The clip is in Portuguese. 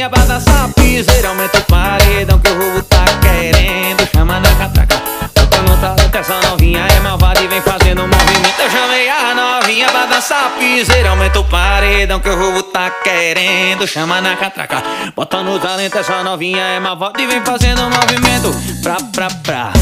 É piseira, aumenta o paredão que o roubo tá querendo. Chama na catraca, bota no talento, essa novinha é malvada e vem fazendo movimento. Eu chamei a novinha pra dançar piseira, aumenta o paredão que o roubo tá querendo. Chama na catraca, bota no talento, essa novinha é malvada e vem fazendo movimento. Pra, pra, pra,